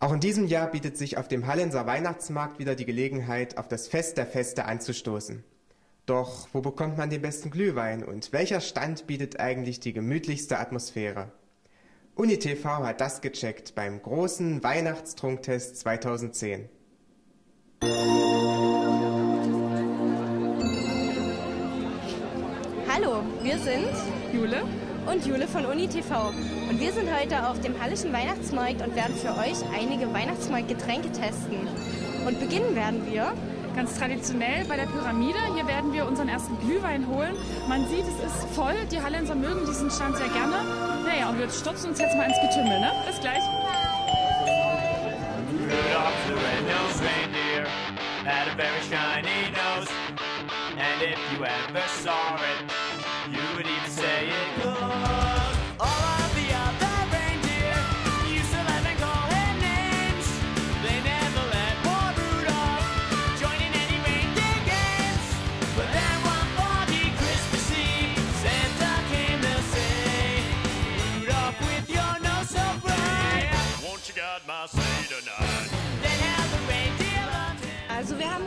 Auch in diesem Jahr bietet sich auf dem Hallenser Weihnachtsmarkt wieder die Gelegenheit, auf das Fest der Feste anzustoßen. Doch wo bekommt man den besten Glühwein und welcher Stand bietet eigentlich die gemütlichste Atmosphäre? UniTV hat das gecheckt beim großen Weihnachtstrunktest 2010. Hallo, wir sind Jule und Jule von UniTV. Und wir sind heute auf dem Hallischen Weihnachtsmarkt und werden für euch einige Weihnachtsmarktgetränke testen. Und beginnen werden wir ganz traditionell bei der Pyramide. Hier werden wir unseren ersten Glühwein holen. Man sieht, es ist voll. Die Hallenser mögen diesen Stand sehr gerne. Naja, und wir stürzen uns jetzt mal ins Getümmel. Ne? Bis gleich. You ever saw it, you would even say it goes.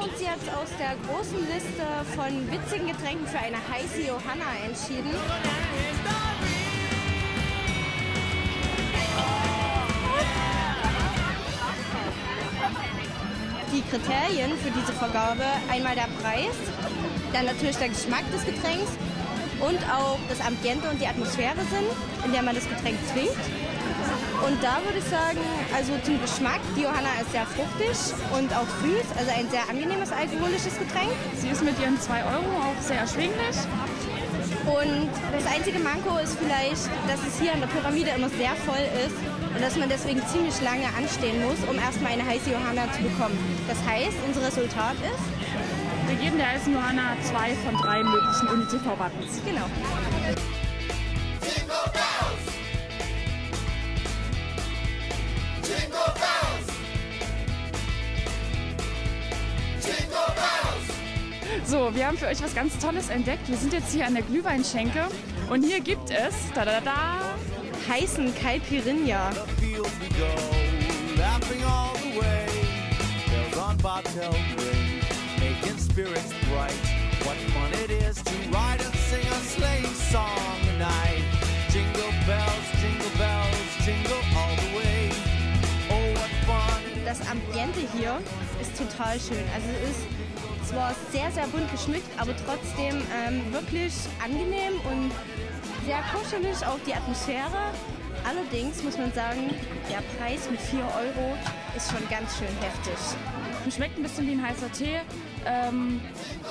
Uns jetzt aus der großen Liste von witzigen Getränken für eine heiße Johanna entschieden. Die Kriterien für diese Vergabe, einmal der Preis, dann natürlich der Geschmack des Getränks und auch das Ambiente und die Atmosphäre sind, in der man das Getränk trinkt. Und da würde ich sagen, also zum Geschmack, die Johanna ist sehr fruchtig und auch süß, also ein sehr angenehmes alkoholisches Getränk. Sie ist mit ihren 2 Euro auch sehr erschwinglich. Und das einzige Manko ist vielleicht, dass es hier an der Pyramide immer sehr voll ist und dass man deswegen ziemlich lange anstehen muss, um erstmal eine heiße Johanna zu bekommen. Das heißt, unser Resultat ist? Wir geben der heißen Johanna zwei von drei möglichen UniTV-Buttons. Genau. So, wir haben für euch was ganz Tolles entdeckt. Wir sind jetzt hier an der Glühweinschenke und hier gibt es da da da heißen Caipirinha. Das Ambiente hier ist total schön. Also es ist zwar sehr, sehr bunt geschmückt, aber trotzdem ähm, wirklich angenehm und sehr kuschelig, auch die Atmosphäre. Allerdings muss man sagen, der Preis mit 4 Euro ist schon ganz schön heftig. Schmeckt ein bisschen wie ein heißer Tee. Ähm,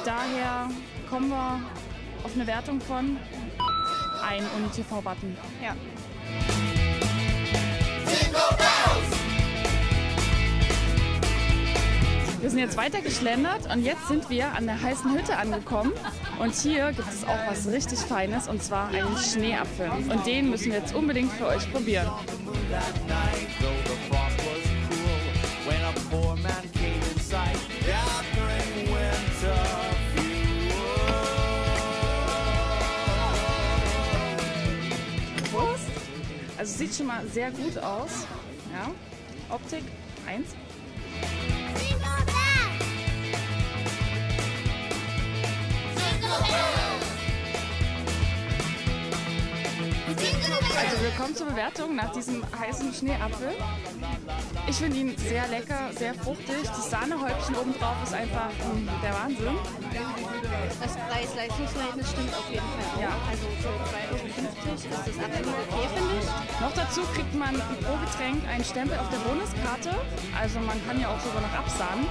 daher kommen wir auf eine Wertung von ein UniTV-Button. Ja. Wir sind jetzt weiter geschlendert und jetzt sind wir an der heißen Hütte angekommen. Und hier gibt es auch was richtig Feines und zwar einen Schneeapfel. Und den müssen wir jetzt unbedingt für euch probieren. Prost! Also sieht schon mal sehr gut aus. Ja. Optik 1. Also willkommen zur Bewertung nach diesem heißen Schneeapfel. Ich finde ihn sehr lecker, sehr fruchtig. Das Sahnehäubchen obendrauf ist einfach um, der Wahnsinn. Das Preis-Leistungsverhältnis stimmt auf jeden Fall. Ja. Also für 2,50 Euro ist das absolut okay, finde. Noch dazu kriegt man pro Getränk einen Stempel auf der Bonuskarte. Also man kann ja auch sogar noch absahnen.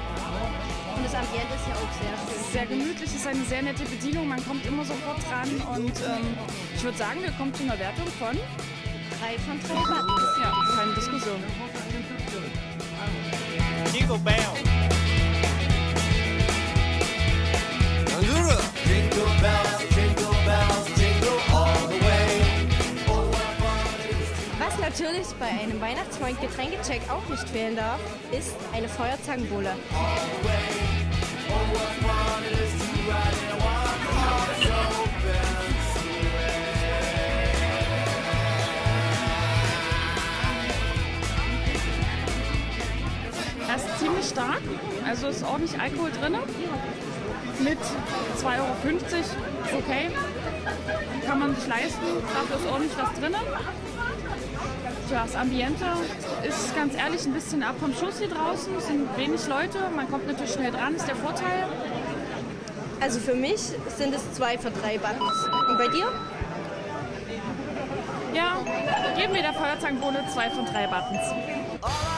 Und das Ambiente ist ja auch sehr schön. Sehr gemütlich, ist eine sehr nette Bedienung. Man kommt immer sofort dran. Und ähm, ich würde sagen, wir kommen zu einer Wertung von Drei von drei Buttons. Ja, keine Diskussion. Jingle Bell. Natürlich bei einem Weihnachtsmarkt-Getränkecheck auch nicht fehlen darf, ist eine Feuerzangenbowle. Er ist ziemlich stark, also ist ordentlich Alkohol drin. Mit 2,50 Euro okay. Kann man sich leisten, dafür ist ordentlich was drin. Das Ambiente ist ganz ehrlich ein bisschen ab vom Schuss hier draußen. Es sind wenig Leute, man kommt natürlich schnell dran, ist der Vorteil. Also für mich sind es zwei von drei Buttons. Und bei dir? Ja, geben wir der Feuerzangenbowle zwei von drei Buttons.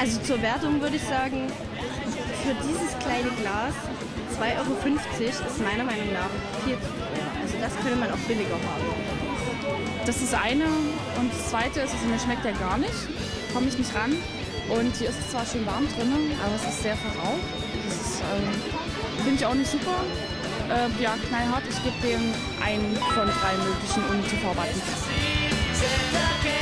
Also zur Wertung würde ich sagen, für dieses kleine Glas 2,50 Euro ist meiner Meinung nach viel zu teuer. Also das könnte man auch billiger haben. Das ist eine. Und das zweite ist, also mir schmeckt der gar nicht. Komme ich nicht ran. Und hier ist es zwar schön warm drin, aber es ist sehr verraucht. Das ähm, finde ich auch nicht super. Äh, ja, knallhart. Ich gebe dem einen von drei möglichen Uni-TV-Buttons. Santa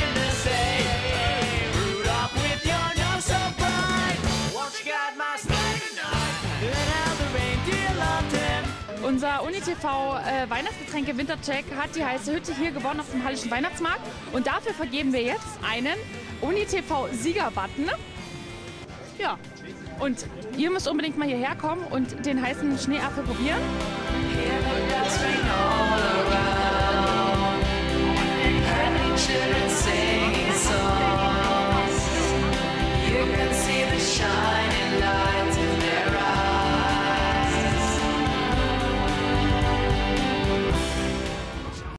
Unser UniTV äh, Weihnachtsgetränke Wintercheck hat die heiße Hütte hier gewonnen auf dem Hallischen Weihnachtsmarkt. Und dafür vergeben wir jetzt einen UniTV Sieger-Button. Ja. Und ihr müsst unbedingt mal hierher kommen und den heißen Schneeapfel probieren.